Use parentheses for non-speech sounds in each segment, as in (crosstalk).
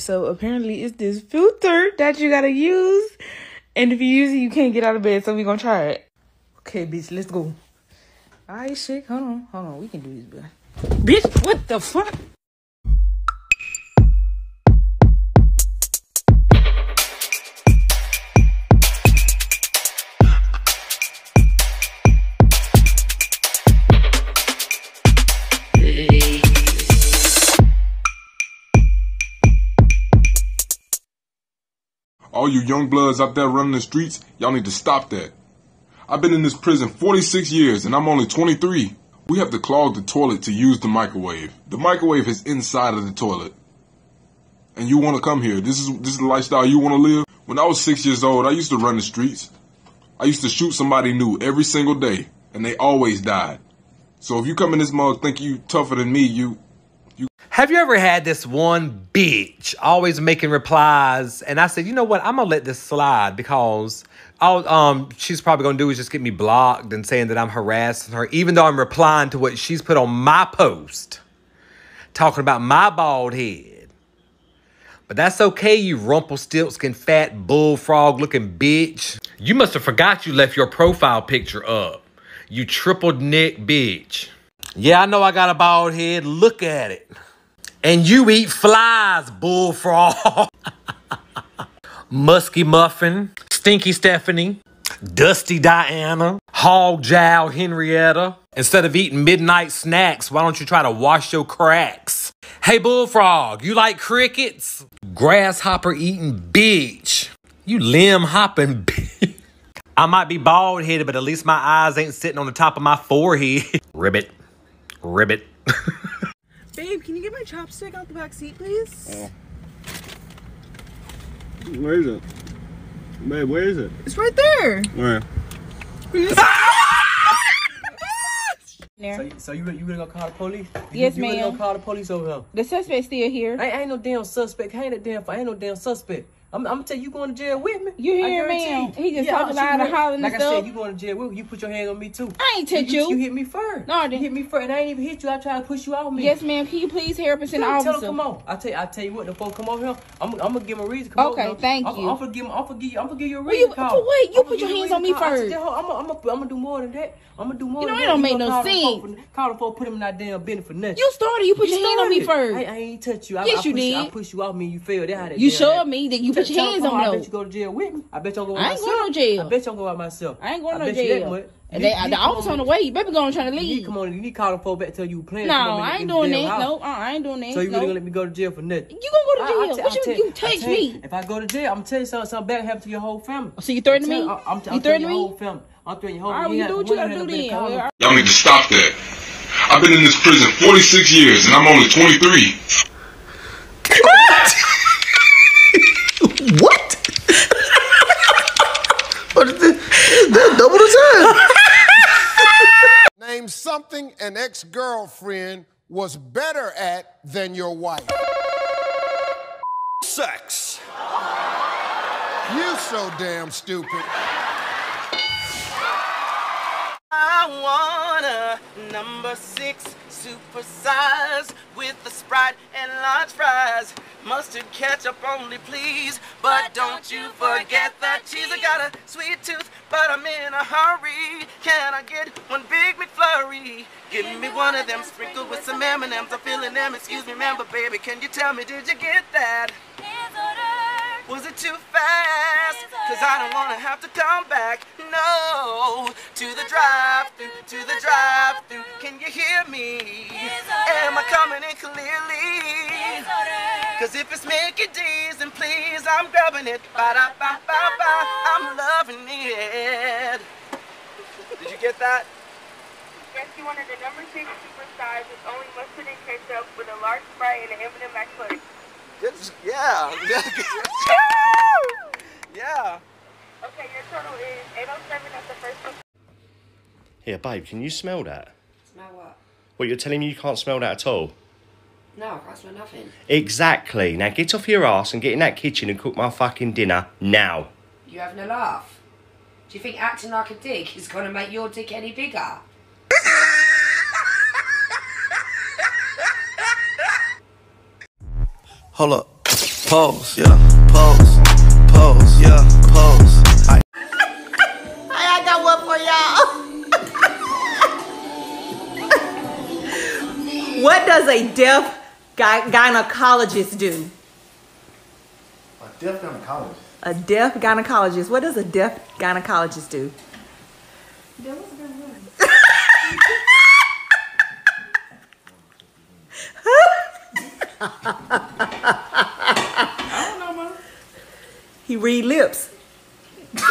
So apparently it's this filter that you gotta use. And if you use it, you can't get out of bed. So we gonna try it. Okay, bitch, let's go. Alright, shit. Hold on. Hold on. We can do this, bro. Bitch, what the fuck? All you young bloods out there running the streets, y'all need to stop that. I've been in this prison 46 years and I'm only 23. We have to clog the toilet to use the microwave. The microwave is inside of the toilet. And you want to come here. This is this is the lifestyle you want to live. When I was 6 years old, I used to run the streets. I used to shoot somebody new every single day and they always died. So if you come in this mug think you tougher than me, you have you ever had this one bitch always making replies? And I said, you know what? I'm gonna let this slide because all um she's probably gonna do is just get me blocked and saying that I'm harassing her, even though I'm replying to what she's put on my post, talking about my bald head. But that's okay, you Rumpelstiltskin fat bullfrog looking bitch. You must have forgot you left your profile picture up. You triple neck bitch. Yeah, I know I got a bald head. Look at it. And you eat flies, bullfrog. (laughs) Musky Muffin, Stinky Stephanie, Dusty Diana, Hog Jow Henrietta. Instead of eating midnight snacks, why don't you try to wash your cracks? Hey, Bullfrog, you like crickets? Grasshopper eating bitch. You limb hopping (laughs) bitch. I might be bald headed, but at least my eyes ain't sitting on the top of my forehead. (laughs) Ribbit. Ribbit. Babe, can you get my chopstick out the back seat, please? Oh. Where is it? Babe, where is it? It's right there. Where? (laughs) So, so you you really gonna call the police? You, Yes, you really ma'am. gonna call the police over here? The suspect's still here. I, I ain't no damn suspect. I ain't a damn. I ain't no damn suspect. I'm, I'm gonna tell you, you going to jail with me. You hear me? He just talking she loud and will. hollering Like and I stuff. said, you going to jail with me. You put your hand on me too. I ain't touch you. you. You hit me first. No, I you didn't. hit me first, and I ain't even hit you. I tried to push you off me. Yes, ma'am. Can you please up and send the Tell, tell officer? him, come on. I tell you, I tell you what. The folks come over here. I'm, I'm gonna give him a reason. Come Okay, on, thank I'm, you. I'm gonna give him. I'm gonna give you. I'm gonna give you a Well, reason. you- call. for? You I'm put your you hands on me call. First. I'm gonna, I'm gonna, I'm gonna do more than that. I'm gonna do more. You know, than it don't make no sense. Call them folks, put them in that damn business for nothing. You started. You put your hand on me first. I, ain't touch you. Yes, you did. I push you off me you failed. That how that You showed me that you put your hands on them, I bet you go to jail with me. I bet you go I ain't myself. going to jail. I bet you go by myself. I ain't going to bet jail. And You they, you the come officer on on the way. Baby going trying to You need leave. come on. You need to call them folks back tell you playing. No, Come I ain't doing that. house. No, uh, I ain't doing that. So you no. really gonna let me go to jail for nothing? You gonna go to I- I jail? tell- what I you, tell- you I text tell me? If I go to jail, I'm gonna tell you something, something bad happen to your whole family. So you threatening me? I'm, I'm, You I'm threatening your me? whole family. I'm threatening your whole. family. All right, well, you you do what you gotta do then. Y'all need to stop that. I've been in this prison 46 years and I'm only 23. What? what is this? They're double the time. Name something an ex girlfriend was better at than your wife. Sex. You so damn stupid. I want a number six supersize with the Sprite and large fries. Mustard ketchup only, please. But don't you forget that cheese. I got a sweet tooth, but I'm in a hurry. Can I get one big McFlurry? Give me one of them sprinkled with some M&M's. I'm feeling them. Excuse me, ma'am, but baby, can you tell me, did you get that? Was it too fast? Cause I don't wanna have to come back. No, to the drive-thru, to the drive-thru. Can you hear me? Am I coming in clearly? Cause if it's Mickey D's, then please, I'm grabbing it. Ba-da-ba-ba-ba, I'm loving it. Did you get that? Yes, you wanted the number six super size with only mustard and ketchup with a large Sprite and an M&M McFlurry. Yes, Yeah. (laughs) yeah. Okay, your total is 807 at the first one. Here, babe, can you smell that? Smell what? What, you're telling me you can't smell that at all? No, I can't smell nothing. Exactly. Now get off your ass and get in that kitchen and cook my fucking dinner now. You having a laugh? Do you think acting like a dick is going to make your dick any bigger? Hold up. Pose, yeah, pose, pose, yeah, pose. I I got one for y'all. (laughs) what does a deaf gy- gynecologist do? A deaf gynecologist. A deaf gynecologist. What does a deaf gynecologist do? (laughs) I don't know. He read lips. Get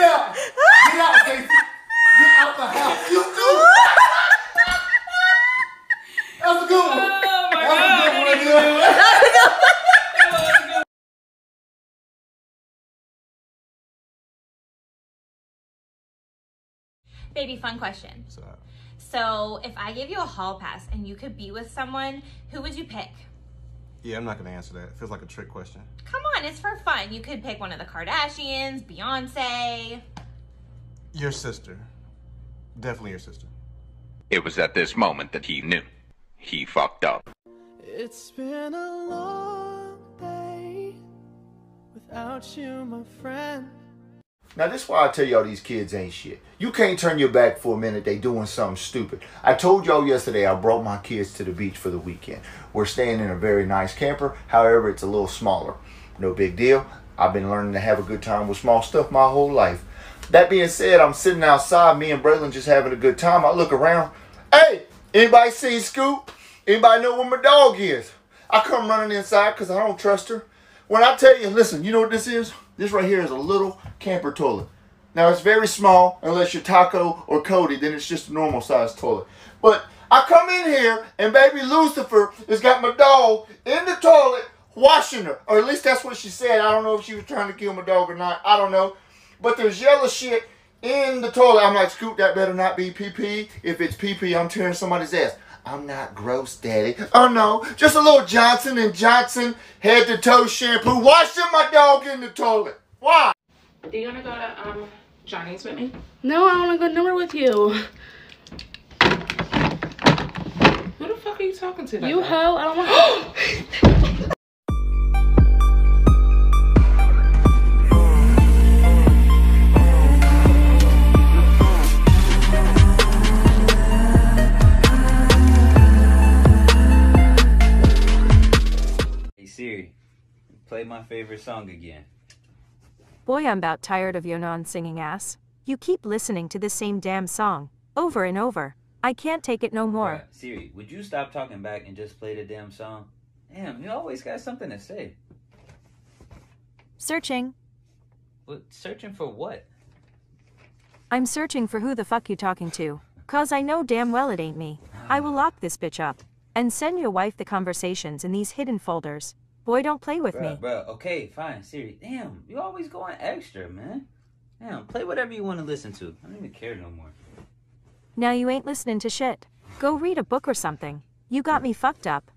out! Get out, Casey! Get out the house! You stupid! That's a good one! That's a good one right there. Baby, fun question. So, if I gave you a hall pass and you could be with someone, who would you pick? Yeah, I'm not gonna answer that. It feels like a trick question. Come on, it's for fun. You could pick one of the Kardashians, Beyonce. Your sister. Definitely your sister. It was at this moment that he knew. He fucked up. It's been a long day without you, my friend. Now this is why I tell y'all these kids ain't shit. You can't turn your back for a minute, they doing something stupid. I told y'all yesterday I brought my kids to the beach for the weekend. We're staying in a very nice camper, however it's a little smaller. No big deal. I've been learning to have a good time with small stuff my whole life. That being said, I'm sitting outside, me and Braylon just having a good time. I look around. Hey, anybody seen Scoop? Anybody know where my dog is? I come running inside because I don't trust her. When I tell you, listen, you know what this is? This right here is a little camper toilet. Now it's very small, unless you're Taco or Cody, then it's just a normal sized toilet. But I come in here and baby Lucifer has got my dog in the toilet washing her. Or at least that's what she said. I don't know if she was trying to kill my dog or not. I don't know. But there's yellow shit in the toilet. I'm like, Scoop, that better not be PP. If it's PP, I'm tearing somebody's ass. I'm not gross, daddy. Oh no, just a little Johnson and Johnson head to toe shampoo. Washing my dog in the toilet. Why? Do you want to go to um Johnny's with me? No, I want to go nowhere with you. Who the fuck are you talking to? You hoe. I don't want. (gasps) (gasps) (gasps) (laughs) play my favorite song again. Boy, I'm about tired of your non singing ass. You keep listening to the same damn song, over and over. I can't take it no more. Bruh, Siri, would you stop talking back and just play the damn song? Damn, you always got something to say. Searching. What, searching for what? I'm searching for who the fuck you talking to. Cause I know damn well it ain't me. I will lock this bitch up. And send your wife the conversations in these hidden folders. Boy, don't play with me. Bruh, bruh, okay, fine, Siri. Damn, you always going extra, man. Damn, play whatever you want to listen to. I don't even care no more. Now you ain't listening to shit. Go read a book or something. You got me fucked up.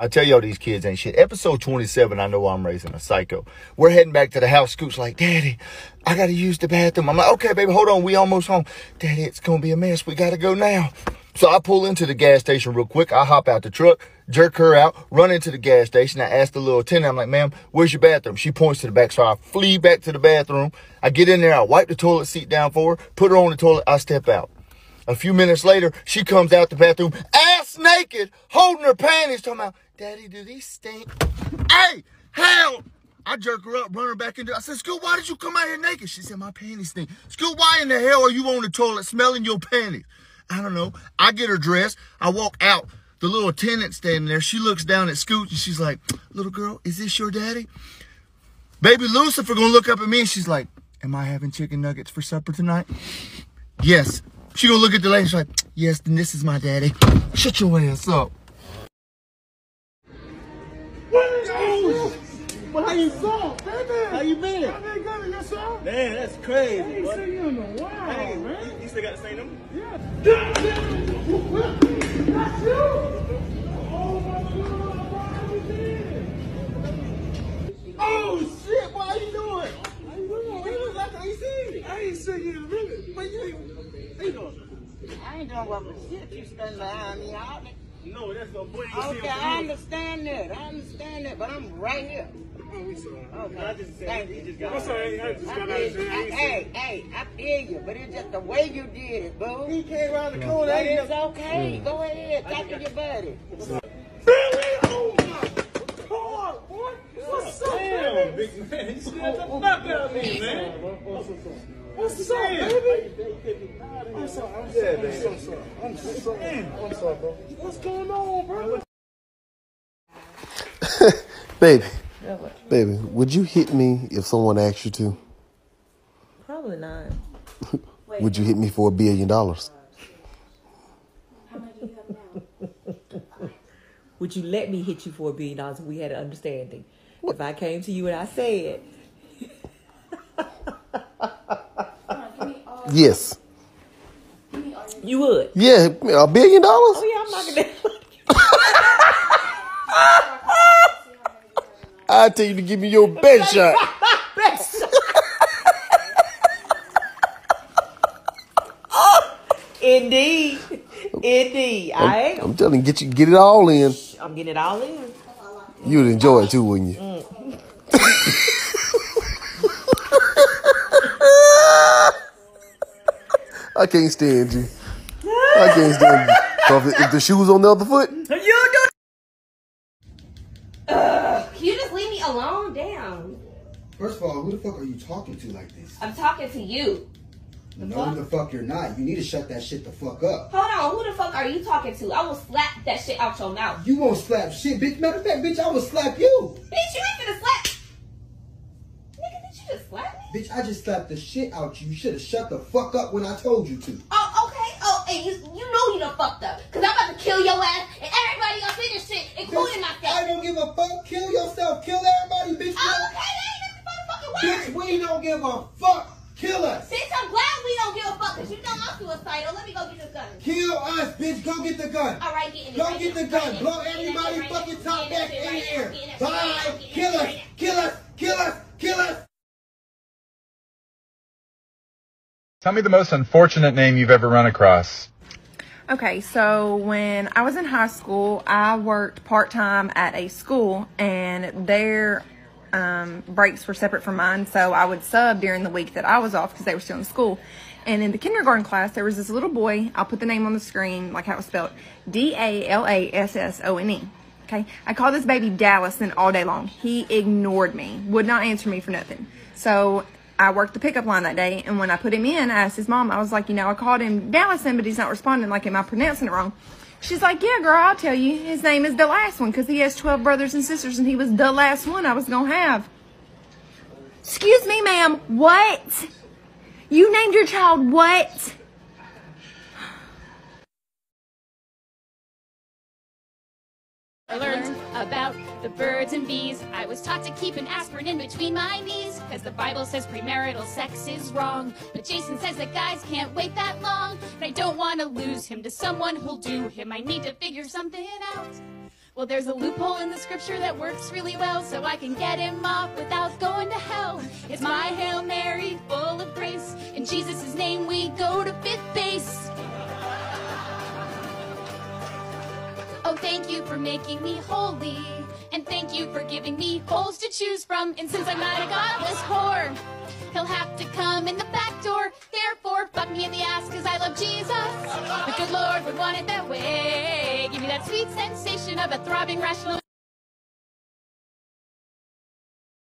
I tell y'all these kids ain't shit. Episode 27, I know I'm raising a psycho. We're heading back to the house. Scoot's like, Daddy, I gotta use the bathroom. I'm like, okay, baby, hold on. We almost home. Daddy, it's gonna be a mess. We gotta go now. So I pull into the gas station real quick. I hop out the truck, jerk her out, run into the gas station. I ask the little attendant, I'm like, ma'am, where's your bathroom? She points to the back. So I flee back to the bathroom. I get in there. I wipe the toilet seat down for her, put her on the toilet. I step out. A few minutes later, she comes out the bathroom, ass naked, holding her panties, talking about, Daddy, do these stink? Hey, help! I jerk her up, run her back into. I said, Scoot, why did you come out here naked? She said, my panties stink. Scoot, why in the hell are you on the toilet smelling your panties? I don't know. I get her dressed. I walk out. The little attendant standing there. She looks down at Scoot and she's like, little girl, is this your daddy? Baby Lucifer gonna look up at me and she's like, am I having chicken nuggets for supper tonight? Yes. She gonna look at the lady. And she's like, yes, then this is my daddy. Shut your ass up. Well, how you doing, baby? How you been? Man, that's crazy. Hey, he in a while, hey, man. You still got the same number? Yeah. That's you. Oh my God, you? Oh shit, why are you doing? How you doing? He was like I seen. I ain't a minute. But you ain't. How you doing? I ain't doing what well, shit. You standing behind me out there. No, that's no boy. Okay, I understand that. I understand that, but I'm right here. Oh, we sorry. Okay. I just said, Thank he you. just got What's up? I just got out of jail. Hey, hey, I feel you, but it's just the way you did it, boo. He came around the corner. But ain't it's okay. Go ahead, talk to your buddy. Oh what's up, Damn, big man? You scared the fuck out of me, man. What's up, baby? I'm sorry. I'm sorry. I'm so sorry. I'm so sorry. I'm sorry, bro. What's going on, bro? (laughs) Baby, baby, would you hit me if someone asked you to? Probably not. (laughs) Would you hit me for a billion dollars? (laughs) Would you let me hit you for a billion dollars if we had an understanding? If I came to you and I said, Yes. you would. Yeah, a billion dollars? Oh, yeah, I'm knocking that. (laughs) (laughs) I tell you to give me your best shot. Best. (laughs) Indeed. Indeed. I am. I'm telling you, get you get it all in. I'm getting it all in. You would enjoy it too, wouldn't you? I can't stand you. I can't stand you. So if, if the shoe's on the other foot, You do. Ugh, can you just leave me alone? Damn. First of all, who the fuck are you talking to like this? I'm talking to you. No, the fuck you're not. You need to shut that shit the fuck up. Hold on, who the fuck are you talking to? I will slap that shit out your mouth. You won't slap shit, bitch. Matter of fact, bitch, I will slap you. Bitch, you Bitch, I just slapped the shit out you. You should have shut the fuck up when I told you to. Oh, okay. Oh, and you, you know you done fucked up. Cause I'm about to kill your ass and everybody else in this shit, including myself. I don't give a fuck. Kill yourself. Kill everybody, bitch. Oh, okay, that ain't the motherfucking word. Bitch, we don't give a fuck. Kill us. Bitch, I'm glad we don't give a fuck because you know I'm suicidal. Let me go get this gun. Kill us, bitch. Go get the gun. All right, get in. Go right get now, the gun. right Blow get in it, everybody right fucking top back in it, in right now, here. get Bye. right now, get in Kill it, us. right. Kill us. Kill us. Tell me the most unfortunate name you've ever run across. Okay, so when I was in high school, I worked part time at a school, and their um, breaks were separate from mine. So I would sub during the week that I was off because they were still in school. And in the kindergarten class, there was this little boy. I'll put the name on the screen, like how it was spelled D A L A S S O N E. Okay, I called this baby Dallison all day long. He ignored me, would not answer me for nothing. So I worked the pickup line that day, and when I put him in, I asked his mom, I was like, you know, I called him Dallison, but he's not responding. Like, am I pronouncing it wrong? She's like, yeah, girl, I'll tell you. His name is the last one because he has 12 brothers and sisters, and he was the last one I was going to have. Excuse me, ma'am. What? You named your child what? I learned about the birds and bees. I was taught to keep an aspirin in between my knees. Cause the Bible says premarital sex is wrong. But Jason says that guys can't wait that long. And I don't wanna lose him to someone who'll do him. I need to figure something out. Well, there's a loophole in the scripture that works really well, so I can get him off without going to hell. It's my Hail Mary, full of grace. In Jesus' name, we go to fifth base. Oh, thank you for making me holy. And thank you for giving me holes to choose from. And since I'm not a godless whore, he'll have to come in the back door. Therefore, fuck me in the ass because I love Jesus. The good Lord would want it that way. Give me that sweet sensation of a throbbing rational.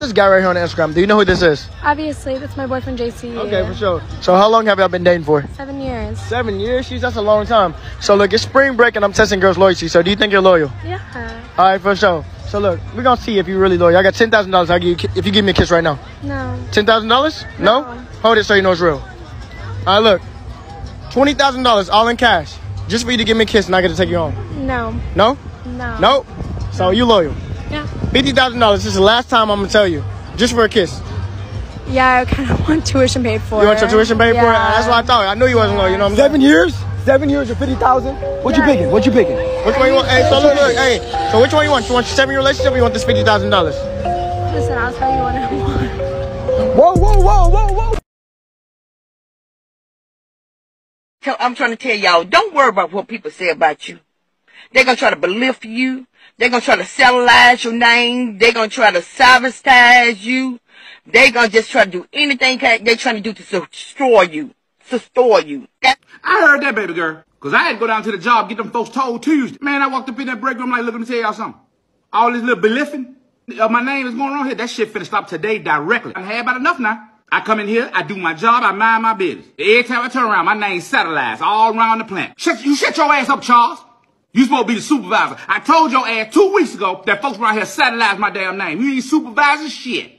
This guy right here on Instagram, do you know who this is? Obviously, that's my boyfriend JC. Okay, for sure. So how long have y'all been dating for? Seven years. Seven years? She's that's a long time. So look, it's spring break and I'm testing girls' loyalty. So do you think you're loyal? Yeah. All right, for sure. So look, we're gonna see if you're really loyal. I got ten thousand dollars. I'll give you if you give me a kiss right now. No. Ten thousand dollars? No. Hold it so you know it's real. All right, look, twenty thousand dollars all in cash, just for you to give me a kiss and I get to take you home. No. No? No. No. So you loyal? Yeah. Fifty thousand dollars. This is the last time I'm gonna tell you, just for a kiss. Yeah, I kind of (laughs) want tuition paid for. You want your tuition paid for? That's what I thought. I knew you wasn't loyal. You know what I'm saying? Seven years? Seven years or fifty thousand? What you picking? What you picking? Which one you want? Hey, so look, look, hey. So which one you want? You want your seven year relationship or you want this fifty thousand dollars? Listen, I'll tell you what I want. Whoa, whoa, whoa, whoa, whoa. I'm trying to tell y'all, don't worry about what people say about you. They're gonna try to belittle you. They're gonna try to satellize your name. They're gonna try to sabotage you. They're gonna just try to do anything they're trying to do to destroy you. Destroy you. I heard that, baby girl. Cause I had to go down to the job, get them folks told Tuesday. Man, I walked up in that break room like, look, let me tell y'all something. All this little beliffing of my name is going on here. That shit finna stop today directly. I had about enough now. I come in here, I do my job, I mind my business. Every time I turn around, my name's satellized all around the plant. Shut, you shut your ass up, Charles. You supposed to be the supervisor. I told your ass two weeks ago that folks around here satellize my damn name. You ain't supervising shit.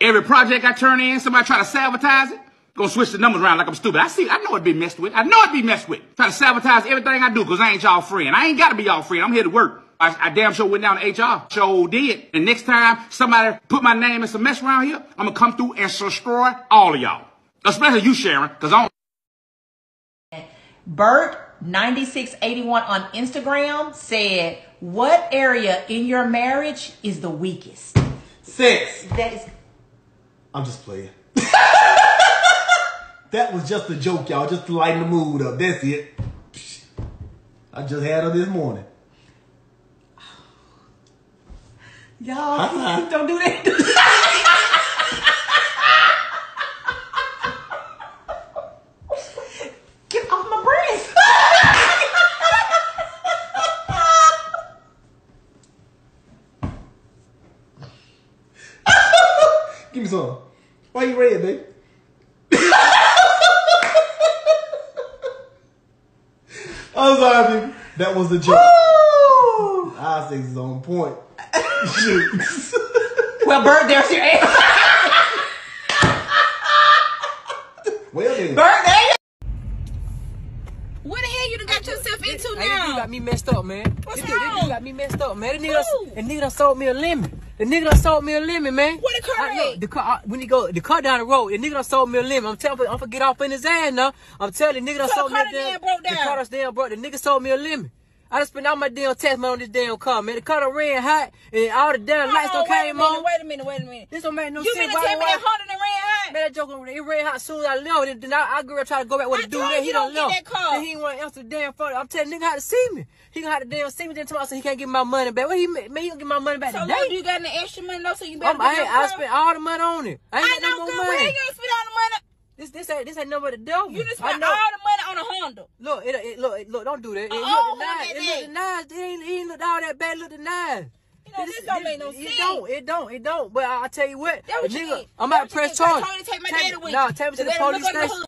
Every project I turn in, somebody try to sabotage it. Gonna switch the numbers around like I'm stupid. I see, I know it'd be messed with. I know it'd be messed with. Try to sabotage everything I do because I ain't y'all friend. I ain't gotta be y'all friend. I'm here to work. I, I damn sure went down to HR. Sure did. And next time somebody put my name in some mess around here, I'm gonna come through and destroy all of y'all. Especially you, Sharon, because I don't. Bert9681 on Instagram said, What area in your marriage is the weakest? Sex. That is I'm just playing. (laughs) that was just a joke, y'all, just to lighten the mood up. That's it. I just had her this morning. Y'all, (laughs) don't do that. (laughs) Get off my breast. Give me some. Why you red, baby? I'm sorry, baby. That was a joke. I think it's on point. (laughs) Well, Bert, there's your answer. well then. Bert, there you What the hell you done got yourself into Hey, now? you got me messed up, man. What's this, This, wrong? dude got me messed up, man. The nigga, done, the nigga done sold me a lemon. The nigga done sold me a lemon, man. What the car I, look, the car, I, when he go, the car down the road, the nigga done sold me a lemon. I'm telling you, I'm gonna get off in his ass now. I'm telling you, the nigga done So the sold me car a done damn, broke The car done damn broke. The nigga sold me a lemon. I just spent all my damn tax money on this damn car, man. The car done ran hot, and all the damn Hold lights on, done wait a came minute, on. Wait a minute, wait a minute. This don't make no you sense. finna Why- tell me that Honda done ran hot? Man, that joke, it ran hot as soon as I left. Then, then I, I up trying to go back with the dude there. you He don't don't get know. that car. Then he want to answer the damn phone. I'm telling nigga how to see me. He gonna have to damn see me. Then tomorrow, so he can't get my money back. What he man? He gonna get my money back So today. long you got any extra money though, so you better I'm, I, I spent all the money on it. I ain't I got no good money. you ain't spent all the money. This this ain't this ain't number the devil. You just spent all the money on a Honda. Look, it, it look it, look. Don't do that. It look nice. did It look nice. It ain't, it ain't look all that bad. It look nice. You know, this don't make no It sense. don't. It don't. It don't. But I, I tell you what. That what the you nigga. I'm about to press charge. take my Take me- with Nah, take me to the police the station.